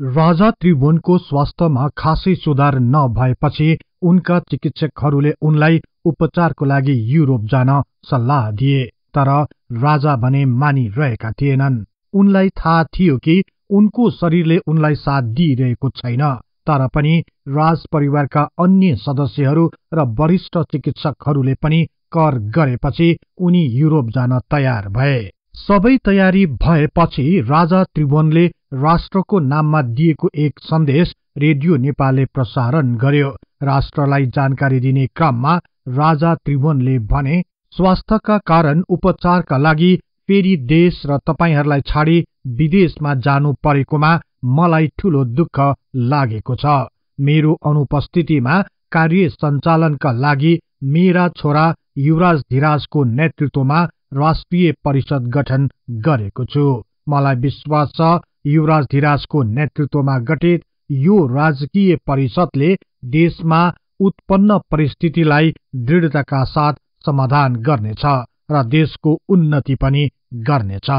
राजा त्रिभुवनको स्वास्थ्यमा खासै सुधार नभएपछि उनका चिकित्सकहरूले उनलाई उपचारको लागि युरोप जान सल्लाह दिए तर राजा भने मानिरहेका थिएनन्। उनलाई थाहा थियो कि उनको शरीरले उनलाई साथ दिइरहेको छैन तर पनि राज परिवारका अन्य सदस्यहरू र वरिष्ठ चिकित्सकहरूले पनि कर गरेपछि उनी युरोप जान तयार भए। सबै तयारी भएपछि राजा त्रिभुवनले राष्ट्रको नाममा दिएको एक सन्देश रेडियो नेपालले प्रसारण गर्यो। राष्ट्रलाई जानकारी दिने क्रममा राजा त्रिभुवनले भने स्वास्थ्यका कारण उपचारका लागि फेरि देश र तपाईँहरूलाई छाडी विदेशमा जानु परेकोमा मलाई ठूलो दुःख लागेको छ। मेरो अनुपस्थितिमा कार्य सञ्चालनका लागि मेरा छोरा युवराज धिराजको नेतृत्वमा राष्ट्रिय परिषद गठन गरेको छु। मलाई विश्वास छ युवराज धिराजको नेतृत्वमा गठित यो राजकीय परिषदले देशमा उत्पन्न परिस्थितिलाई दृढताका साथ समाधान गर्नेछ र देशको उन्नति पनि गर्नेछ।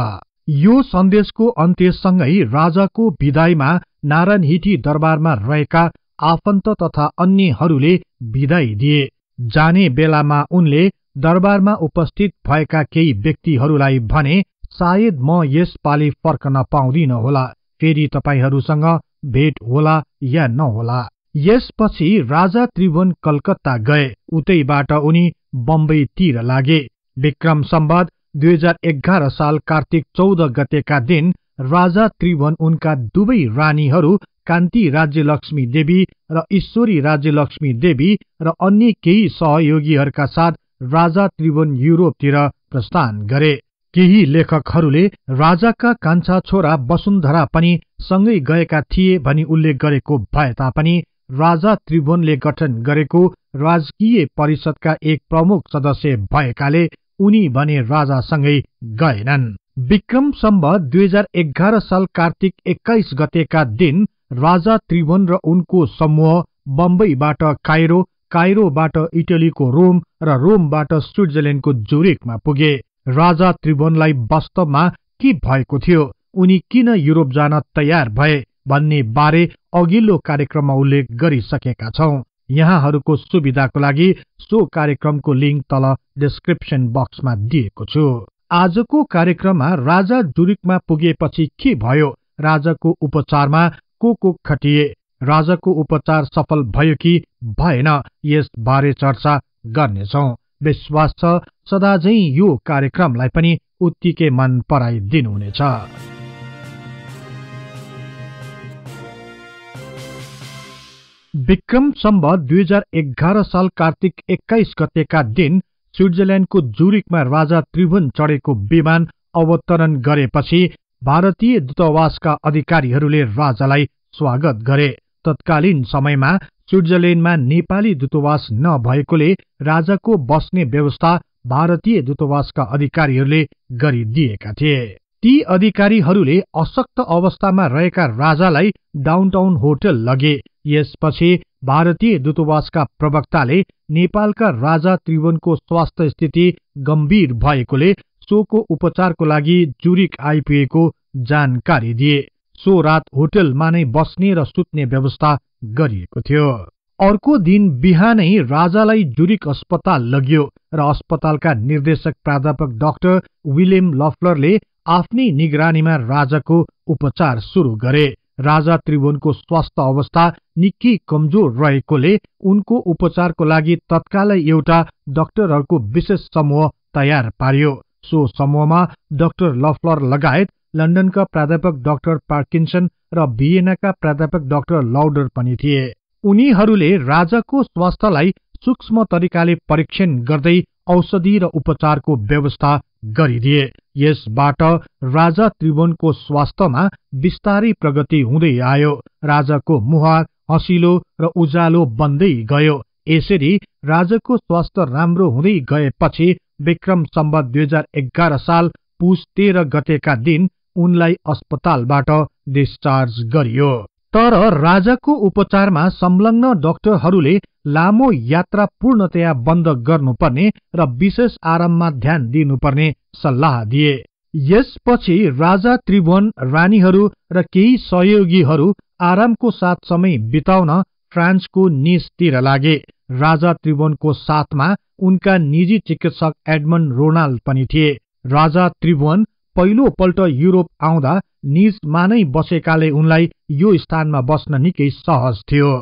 यो सन्देशको अन्त्यसँगै राजाको विदाईमा नारायणहिटी दरबारमा रहेका आफन्त तथा अन्यहरूले विदाई दिए। जाने बेलामा उनले दरबारमा उपस्थित भएका केही व्यक्तिहरूलाई भने सायद म यस पालि फर्कन पाउँदिन होला। फेरि तपाईँहरूसँग भेट होला या नहोला? यसपछि राजा त्रिभुवन कलकत्ता गए। उतैबाट उनी बम्बईतिर लागे। विक्रम सम्बत दुई हजार एघार साल कार्तिक चौध गतेका दिन राजा त्रिभुवन उनका दुवै रानीहरू कान्ति राज्य लक्ष्मी देवी र ईश्वरी राज्य लक्ष्मी देवी र अन्य केही सहयोगीहरूका साथ राजा त्रिभुवन युरोपतिर प्रस्थान गरे। केही लेखकहरूले राजाका कान्छा छोरा वसुन्धरा पनि सँगै गएका थिए भनी उल्लेख गरेको भए तापनि राजा त्रिभुवनले गठन गरेको राजकीय परिषदका एक प्रमुख सदस्य भएकाले उनी भने राजासँगै गएनन्। विक्रम सम्बत दुई हजार एघार साल कार्तिक एक्काइस गतेका दिन राजा त्रिभुवन र उनको समूह बम्बईबाट काइरो काइरोबाट इटलीको रोम र रोमबाट स्विट्जरल्याण्डको जुरिकमा पुगे। राजा त्रिभुवनलाई वास्तवमा के भएको थियो? उनी किन युरोप जान तयार भए भन्ने बारे अघिल्लो कार्यक्रममा उल्लेख गरिसकेका छौं। यहाँहरूको सुविधाको लागि सो कार्यक्रमको लिङ्क तल डिस्क्रिप्सन बक्समा दिएको छु। आजको कार्यक्रममा राजा जुरिकमा पुगेपछि के भयो? राजाको उपचारमा को को खटिए? राजाको उपचार सफल भयो कि भएन यस बारे चर्चा गर्नेछौ। विश्वास छ सदा झै यो कार्यक्रमलाई पनि उत्तिकै मन पराइदिनुहुनेछ विक्रम सम्बत दुई हजार एघार साल कार्तिक एक्काइस गतेका दिन स्विट्जरल्याण्डको जुरिकमा राजा त्रिभुवन चढेको विमान अवतरण गरेपछि भारतीय दूतावासका अधिकारीहरूले राजालाई स्वागत गरे। तत्कालीन समयमा स्विट्जरल्याण्डमा नेपाली दूतावास नभएकोले राजाको बस्ने व्यवस्था भारतीय दूतावासका अधिकारीहरूले गरिदिएका थिए। ती अधिकारीहरूले अशक्त अवस्थामा रहेका राजालाई डाउनटाउन होटल लगे। यसपछि भारतीय दूतावासका प्रवक्ताले नेपालका राजा त्रिभुवनको स्वास्थ्य स्थिति गम्भीर भएकोले सोको उपचारको लागि जुरिक आइपुगेको जानकारी दिए। सो रात होटलमा नै बस्ने र सुत्ने व्यवस्था गरिएको थियो। अर्को दिन बिहानै राजालाई जुरिक अस्पताल लगियो र अस्पतालका निर्देशक प्राध्यापक डाक्टर विलियम लफलरले आफ्नै निगरानीमा राजाको उपचार सुरु गरे। राजा त्रिभुवनको स्वास्थ्य अवस्था निकै कमजोर रहेकोले उनको उपचारको लागि तत्कालै एउटा डाक्टरहरूको विशेष समूह तयार पारियो। सो समूहमा डाक्टर लफलर लगायत लन्डनका प्राध्यापक डाक्टर पार्किन्सन र भिएनाका प्राध्यापक डाक्टर लाउडर पनि थिए। उनीहरूले राजाको स्वास्थ्यलाई सूक्ष्म तरिकाले परीक्षण गर्दै औषधि र उपचारको व्यवस्था गरिदिए। यसबाट राजा त्रिभुवनको स्वास्थ्यमा विस्तारै प्रगति हुँदै आयो। राजाको मुहार हँसिलो र उज्यालो बन्दै गयो। यसरी राजाको स्वास्थ्य राम्रो हुँदै गएपछि विक्रम सम्बत दुई हजार एघार साल पुस तेह्र गतेका दिन उनलाई अस्पतालबाट डिस्चार्ज गरियो। तर राजाको उपचारमा संलग्न डाक्टरहरूले लामो यात्रा पूर्णतया बन्द गर्नुपर्ने र विशेष आराममा ध्यान दिनुपर्ने सल्लाह दिए। यसपछि राजा त्रिभुवन रानीहरू र केही सहयोगीहरू आरामको साथ समय बिताउन फ्रान्सको निसतिर लागे। राजा त्रिभुवनको साथमा उनका निजी चिकित्सक एडमन्ड रोनाल्ड पनि थिए। राजा त्रिभुवन पहिलो पल्ट युरोप आउँदा निजमा नै बसेकाले उनलाई यो स्थानमा बस्न निकै सहज थियो।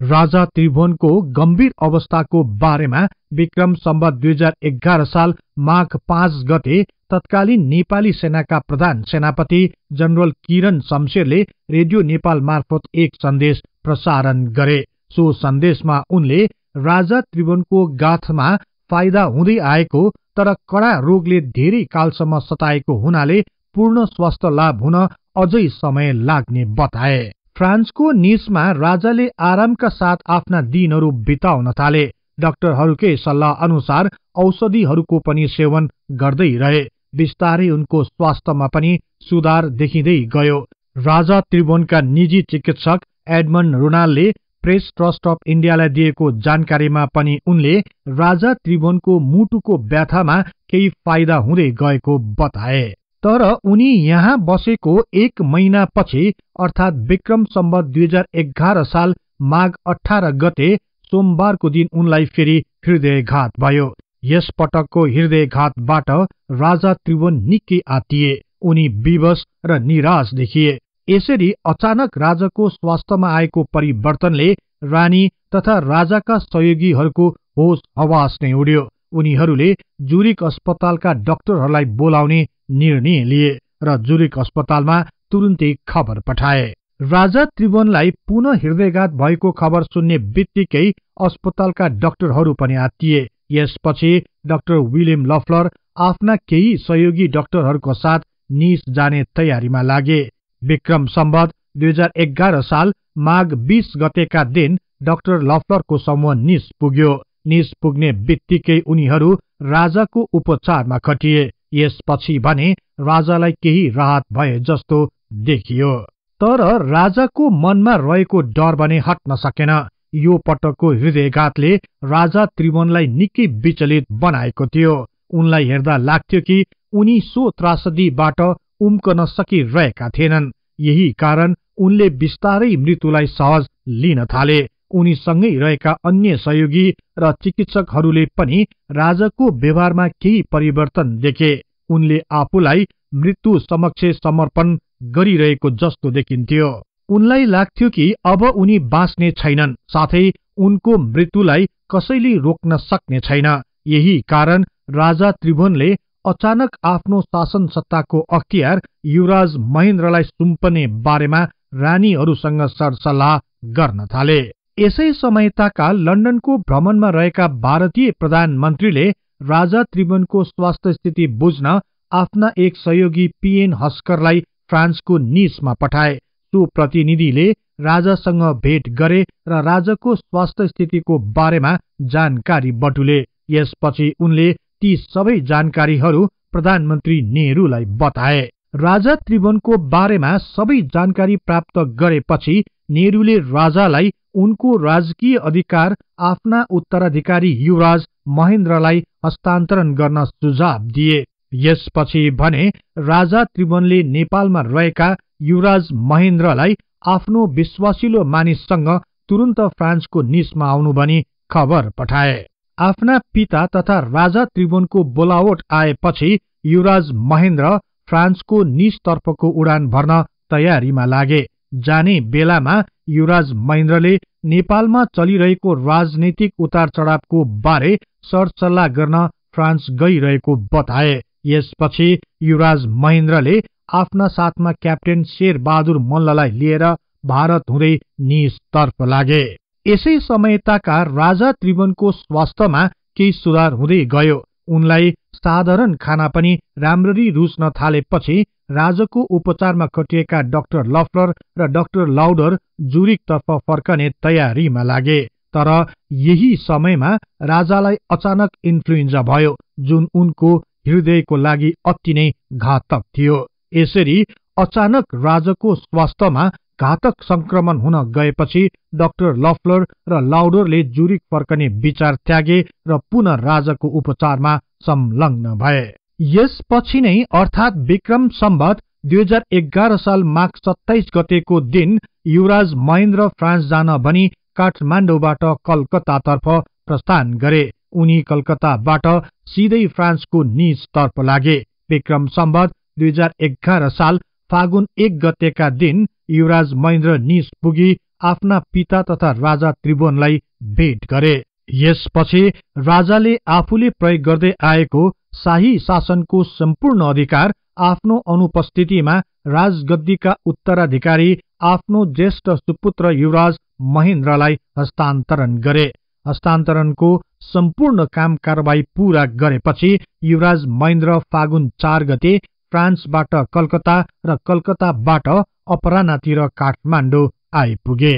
राजा त्रिभुवनको गम्भीर अवस्थाको बारेमा विक्रम सम्बत दुई हजार एघार साल माघ पाँच गते तत्कालीन नेपाली सेनाका प्रधान सेनापति जनरल किरण शमशेरले रेडियो नेपाल मार्फत एक सन्देश प्रसारण गरे। सो सन्देशमा उनले राजा त्रिभुवनको गाथमा फाइदा हुँदै आएको तर कडा रोगले धेरै कालसम्म सताएको हुनाले पूर्ण स्वास्थ्य लाभ हुन अझै समय लाग्ने बताए। फ्रान्सको निसमा राजाले आरामका साथ आफ्ना दिनहरू बिताउन थाले। डाक्टरहरूकै सल्लाह अनुसार औषधिहरूको पनि सेवन गर्दै रहे। बिस्तारै उनको स्वास्थ्यमा पनि सुधार देखिँदै गयो। राजा त्रिभुवनका निजी चिकित्सक एडमन्ड रोनालले प्रेस ट्रस्ट अफ इन्डियालाई दिएको जानकारीमा पनि उनले राजा त्रिभुवनको मुटुको व्याथामा केही फाइदा हुँदै गएको बताए। तर उनी यहाँ बसेको एक महिनापछि अर्थात विक्रम सम्बत दुई हजार एघार साल माघ अठार गते सोमबारको दिन उनलाई फेरि हृदयघात भयो। यस पटकको हृदयघातबाट राजा त्रिभुवन निकै आतिए उनी विवश र निराश देखिए। यसरी अचानक राजाको स्वास्थ्यमा आएको परिवर्तनले रानी तथा राजाका सहयोगीहरूको होस हवास नै उड्यो। उनीहरूले जुरिक अस्पतालका डाक्टरहरूलाई बोलाउने निर्णय लिए र जुरिक अस्पतालमा तुरुन्तै खबर पठाए। राजा त्रिभुवनलाई पुनः हृदयघात भएको खबर सुन्ने बित्तिकै अस्पतालका डाक्टरहरू पनि आत्तिए। यसपछि डाक्टर विलियम लफलर आफ्ना केही सहयोगी डाक्टरहरूको साथ निस जाने तयारीमा लागे। विक्रम सम्बत दुई हजार एघार साल माघ बीस गतेका दिन डाक्टर लफलरको समूह निस पुग्यो। निस पुग्ने बित्तिकै उनीहरू राजाको उपचारमा खटिए। यसपछि भने राजालाई केही राहत भए जस्तो देखियो। तर राजाको मनमा रहेको डर भने हट्न सकेन। यो पटकको हृदयघातले राजा त्रिभुवनलाई निकै विचलित बनाएको थियो। उनलाई हेर्दा लाग्थ्यो कि उनी सो त्रासदीबाट उम्कन सकिरहेका थिएनन्। यही कारण उनले बिस्तारै मृत्युलाई सहज लिन थाले। उनीसँगै रहेका अन्य सहयोगी र चिकित्सकहरूले पनि राजाको व्यवहारमा केही परिवर्तन देखे। उनले आफूलाई मृत्यु समक्ष समर्पण गरिरहेको जस्तो देखिन्थ्यो। उनलाई लाग्थ्यो कि अब उनी बाँच्ने छैनन् साथै उनको मृत्युलाई कसैले रोक्न सक्ने छैन। यही कारण राजा त्रिभुवनले अचानक आफ्नो शासन सत्ताको अख्तियार युवराज महेन्द्रलाई सुम्पने बारेमा रानीहरूसँग सरसल्लाह गर्न थाले। यसै समयताका लन्डनको भ्रमणमा रहेका भारतीय प्रधानमन्त्रीले राजा त्रिभुवनको स्वास्थ्य स्थिति बुझ्न आफ्ना एक सहयोगी पिएन हस्करलाई फ्रान्सको निसमा पठाए। सो प्रतिनिधिले राजासँग भेट गरे र राजाको स्वास्थ्य स्थितिको बारेमा जानकारी बटुले। यसपछि उनले ती सबै जानकारीहरू प्रधानमन्त्री नेहरूलाई बताए। राजा त्रिभुवनको बारेमा सबै जानकारी प्राप्त गरेपछि नेहरूले राजालाई उनको राजकीय अधिकार आफ्ना उत्तराधिकारी युवराज महेन्द्रलाई हस्तान्तरण गर्न सुझाव दिए। यसपछि भने राजा त्रिभुवनले नेपालमा रहेका युवराज महेन्द्रलाई आफ्नो विश्वासिलो मानिससँग तुरन्त फ्रान्सको निसमा आउनु भनी खबर पठाए। आफ्ना पिता तथा राजा त्रिभुवनको बोलावट आएपछि युवराज महेन्द्र फ्रान्सको निसतर्फको उडान भर्न तयारीमा लागे। जाने बेलामा युवराज महेन्द्रले नेपालमा चलिरहेको राजनैतिक उतार चढावको बारे सरसल्लाह गर्न फ्रान्स गइरहेको बताए। यसपछि युवराज महेन्द्रले आफ्ना साथमा क्याप्टेन शेर बहादुर मल्ललाई लिएर भारत हुँदै निजतर्फ लागे। यसै समयताका राजा त्रिभुवनको स्वास्थ्यमा केही सुधार हुँदै गयो। उनलाई साधारण खाना पनि राम्ररी रुच्न थालेपछि राजाको उपचारमा खटिएका डाक्टर लफलर र डाक्टर लाउडर जुरिकतर्फ फर्कने तयारीमा लागे। तर यही समयमा राजालाई अचानक इन्फ्लुएन्जा भयो जुन उनको हृदयको लागि अति नै घातक थियो। यसरी अचानक राजाको स्वास्थ्यमा घातक संक्रमण हुन गएपछि डाक्टर लफलर र लाउडरले जुरिक फर्कने विचार त्यागे र पुनः राजाको उपचारमा संलग्न भए। यसपछि नै अर्थात विक्रम सम्बत दुई हजार एघार साल माघ सत्ताइस गतेको दिन युवराज महेन्द्र फ्रान्स जान भनी काठमाडौँबाट कलकत्तातर्फ प्रस्थान गरे। उनी कलकत्ताबाट सिधै फ्रान्सको निजतर्फ लागे। विक्रम सम्बत दुई हजार एघार साल फागुन एक गतेका दिन युवराज महेन्द्र निज पुगी आफ्ना पिता तथा राजा त्रिभुवनलाई भेट गरे। यसपछि राजाले आफूले प्रयोग गर्दै आएको शाही शासनको सम्पूर्ण अधिकार आफ्नो अनुपस्थितिमा राजगद्दीका उत्तराधिकारी आफ्नो ज्येष्ठ सुपुत्र युवराज महेन्द्रलाई हस्तान्तरण गरे। हस्तान्तरणको सम्पूर्ण काम कारवाही पूरा गरेपछि युवराज महेन्द्र फागुन चार गते फ्रान्सबाट कलकत्ता र कलकत्ताबाट अपरानातिर काठमाडौँ आइपुगे।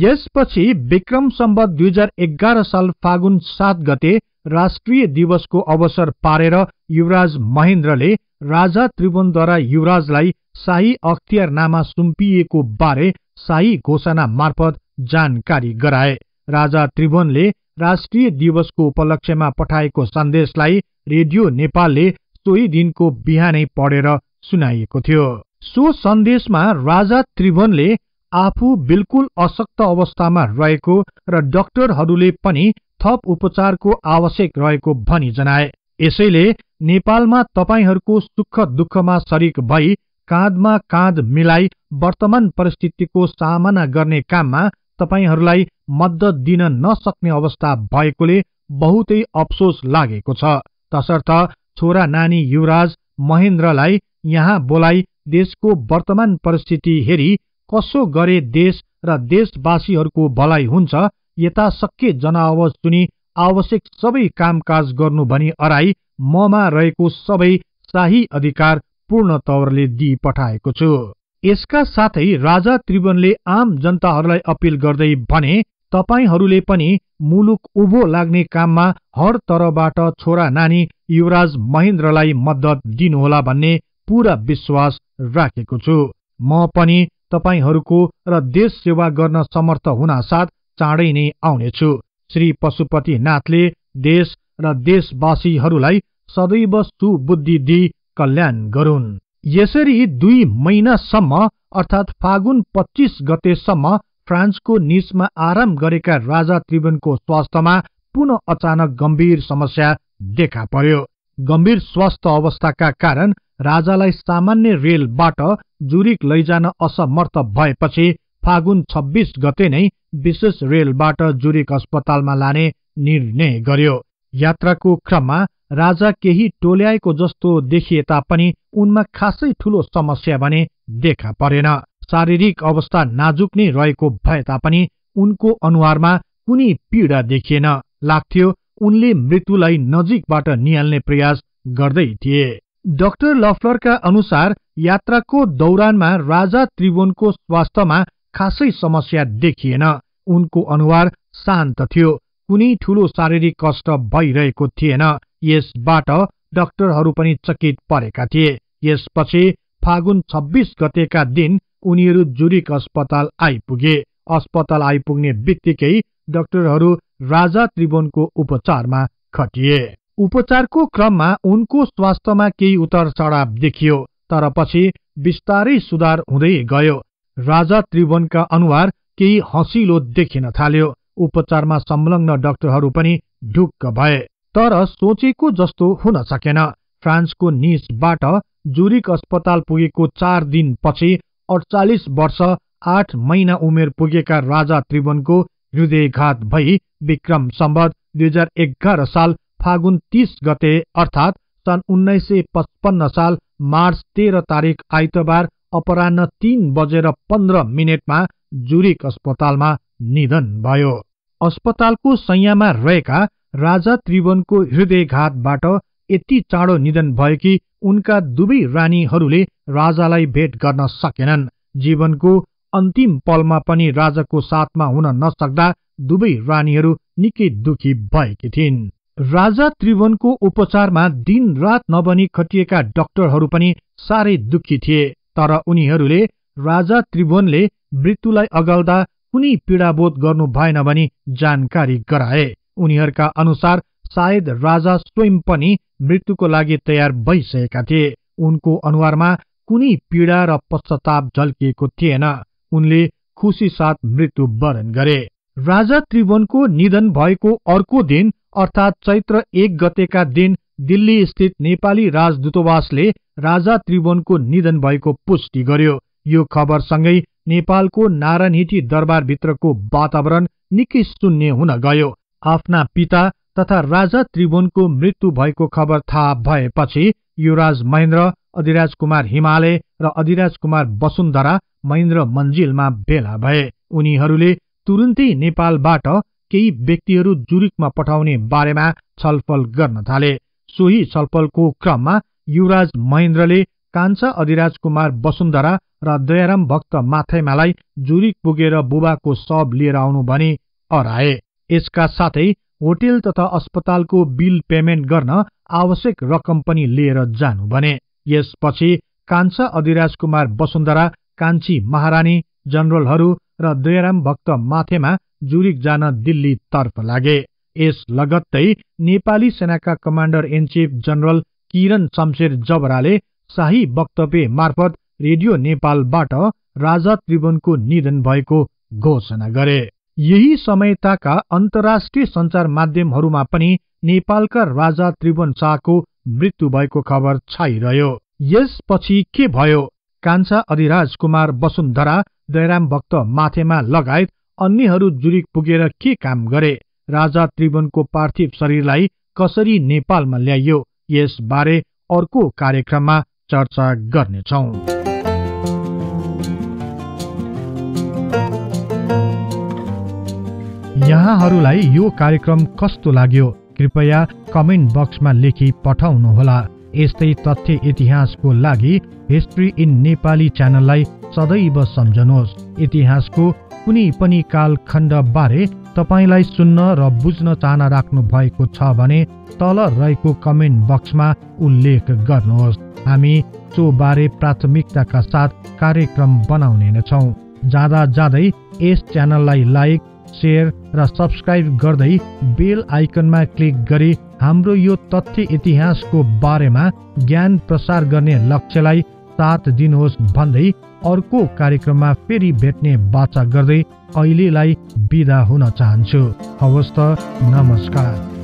यसपछि विक्रम सम्बत दुई हजार एघार साल फागुन सात गते राष्ट्रिय दिवसको अवसर पारेर युवराज महेन्द्रले राजा त्रिभुवनद्वारा युवराजलाई शाही अख्तियारनामा सुम्पिएको बारे शाही घोषणा मार्फत जानकारी गराए। राजा त्रिभुवनले राष्ट्रिय दिवसको उपलक्ष्यमा पठाएको सन्देशलाई रेडियो नेपालले सोही दिनको बिहानै पढेर सुनाइएको थियो। सो सन्देशमा राजा त्रिभुवनले आफू बिल्कुल अशक्त अवस्थामा रहेको र डाक्टरहरूले पनि थप उपचारको आवश्यक रहेको भनी जनाए। यसैले नेपालमा तपाईँहरूको सुख दुःखमा शरिक भई काँधमा काँध मिलाई वर्तमान परिस्थितिको सामना गर्ने काममा तपाईँहरूलाई मद्दत दिन नसक्ने अवस्था भएकोले बहुतै अफसोस लागेको छ। तसर्थ छोरा नानी युवराज महेन्द्रलाई यहाँ बोलाई देशको वर्तमान परिस्थिति हेरी कसो गरे देश र देशवासीहरूको भलाइ हुन्छ यता सके जनावज सुनि आवश्यक सबै कामकाज गर्नु भनी अराई ममा रहेको सबै शाही अधिकार पूर्ण तवरले दिइ पठाएको छु। यसका साथै राजा त्रिभुवनले आम जनताहरूलाई अपिल गर्दै भने तपाईँहरूले पनि मुलुक उभो लाग्ने काममा हर तरबाट छोरा नानी युवराज महेन्द्रलाई मद्दत दिनुहोला भन्ने पूरा विश्वास राखेको छु। म पनि तपाईँहरूको र देश सेवा गर्न समर्थ हुन साथ चाँडै नै आउनेछु। श्री पशुपतिनाथले देश र देशवासीहरूलाई सदैव सुबुद्धि दिई कल्याण गरून्। यसरी दुई महिनासम्म अर्थात् फागुन पच्चिस गतेसम्म फ्रान्सको निसमा आराम गरेका राजा त्रिभुवनको स्वास्थ्यमा पुनः अचानक गम्भीर समस्या देखा पर्यो। गम्भीर स्वास्थ्य अवस्थाका कारण राजालाई सामान्य रेलबाट जुरिक लैजान असमर्थ भएपछि फागुन छब्बिस गते नै विशेष रेलबाट जुरिक अस्पतालमा लाने निर्णय गर्यो। यात्राको क्रममा राजा केही टोल्याएको जस्तो देखिए तापनि उनमा खासै ठूलो समस्या भने देखा परेन। शारीरिक अवस्था नाजुक नै रहेको भए तापनि उनको अनुहारमा कुनै पीड़ा देखिएन। लाग्थ्यो उनले मृत्युलाई नजिकबाट निहाल्ने प्रयास गर्दै थिए। डाक्टर लफलरका अनुसार यात्राको दौरानमा राजा त्रिभुवनको स्वास्थ्यमा खासै समस्या देखिएन। उनको अनुहार शान्त थियो कुनै ठूलो शारीरिक कष्ट भइरहेको थिएन। यसबाट डाक्टरहरू पनि चकित परेका थिए। यसपछि फागुन छब्बिस गतेका दिन उनीहरू जुरिक अस्पताल आइपुगे। अस्पताल आइपुग्ने बित्तिकै डाक्टरहरू राजा त्रिभुवनको उपचारमा खटिए। उपचारको क्रममा उनको स्वास्थ्यमा केही उतार चढाव देखियो तर पछि बिस्तारै सुधार हुँदै गयो। राजा त्रिभुवनका अनुहार केही हँसिलो देखिन थाल्यो। उपचारमा संलग्न डाक्टरहरू पनि ढुक्क भए। तर सोचेको जस्तो हुन सकेन। फ्रान्सको निसबाट जुरिक अस्पताल पुगेको चार दिनपछि अडचालिस वर्ष आठ महिना उमेर पुगेका राजा त्रिभुवनको हृदयघात भई विक्रम सम्बत दुई हजार एघार साल फागुन तीस गते अर्थात् सन् उन्नाइस सय पचपन्न साल मार्च तेह्र तारिक आइतबार अपरान्न तीन बजेर पन्ध्र मिनटमा जुरिक अस्पतालमा निधन भयो। अस्पतालको सैयामा रहेका राजा त्रिभुवनको हृदयघातबाट यति चाँडो निधन भयो कि उनका दुवै रानीहरूले राजालाई भेट गर्न सकेनन्। जीवनको अन्तिम पलमा पनि राजाको साथमा हुन नसक्दा दुवै रानीहरू निकै दुखी भएकी थिइन्। राजा त्रिभुवनको उपचारमा दिन रात नबनी खटिएका डाक्टरहरू पनि साह्रै दुखी थिए तर उनीहरूले राजा त्रिभुवनले मृत्युलाई अगल्दा कुनै पीडाबोध गर्नु भएन भनी जानकारी गराए। उनीहरूका अनुसार सायद राजा स्वयं पनि मृत्युको लागि तयार भइसकेका थिए। उनको अनुहारमा कुनै पीडा र पश्चाताप झल्किएको थिएन। उनले खुसी साथ मृत्यु वरण गरे। राजा त्रिभुवनको निधन भएको अर्को दिन अर्थात् चैत्र एक गतेका दिन दिल्ली स्थित नेपाली राजदूतावासले राजा त्रिभुवनको निधन भएको पुष्टि गर्यो। यो खबरसँगै नेपालको नारायणहिटी दरबारभित्रको वातावरण निकै शून्य हुन गयो। आफ्ना पिता तथा राजा त्रिभुवनको मृत्यु भएको खबर थाहा भएपछि युवराज महेन्द्र अधिराज कुमार हिमालय र अधिराज कुमार वसुन्धरा महेन्द्र मन्जिलमा भेला भए। उनीहरूले तुरुन्तै नेपालबाट केही व्यक्तिहरू जुरिकमा पठाउने बारेमा छलफल गर्न थाले। सोही छलफलको क्रममा युवराज महेन्द्रले कान्छा अधिराज कुमार वसुन्धरा र दयाराम भक्त माथैमालाई जुरिक पुगेर बुबाको शव लिएर आउनु भनी अराए। यसका साथै होटेल तथा अस्पतालको बिल पेमेन्ट गर्न आवश्यक रकम पनि लिएर जानु भने। यसपछि कान्छा अधिराज कुमार वसुन्धरा कान्छी महारानी जनरलहरू र दयाराम भक्त माथेमा जुरिक जान दिल्ली तर्फ लागे। यस लगत्तै नेपाली सेनाका commander in chief general Kiran Shamsher जबराले शाही वक्तव्य मार्फत रेडियो नेपालबाट राजा त्रिभुवनको निधन भएको घोषणा गरे। यही समयताका अन्तर्राष्ट्रिय संचार माध्यमहरूमा पनि नेपालका राजा त्रिभुवन शाहको मृत्यु भएको खबर छाइरह्यो। यसपछि के भयो? कान्छा अधिराज कुमार वसुन्धरा दयराम भक्त माथेमा लगायत अन्यहरू जुरिक पुगेर के काम गरे? राजा त्रिभुवनको पार्थिव शरीरलाई कसरी नेपालमा ल्याइयो? यसबारे अर्को कार्यक्रममा चर्चा गर्नेछौ। यहाँहरूलाई यो कार्यक्रम कस्तो लाग्यो कृपया कमेन्ट बक्समा लेखी पठाउनुहोला। यस्तै तथ्य इतिहासको लागि हिस्ट्री इन नेपाली च्यानललाई सदैव सम्झनुहोस्। इतिहासको कुनै पनि कालखण्ड बारे तपाईँलाई सुन्न र बुझ्न चाहना राख्नु भएको छ भने तल रहेको कमेन्ट बक्समा उल्लेख गर्नुहोस्। हामी सो बारे प्राथमिकताका साथ कार्यक्रम बनाउने नै छौ। जाँदा जाँदै यस च्यानललाई लाइक सेयर र सब्सक्राइब गर्दै बेल आइकनमा क्लिक गरी हाम्रो यो तथ्य इतिहासको बारेमा ज्ञान प्रसार गर्ने लक्ष्यलाई साथ दिनुहोस् भन्दै अर्को कार्यक्रममा फेरि भेट्ने बाचा गर्दै अहिलेलाई विदा हुन चाहन्छु। हवस् त नमस्कार।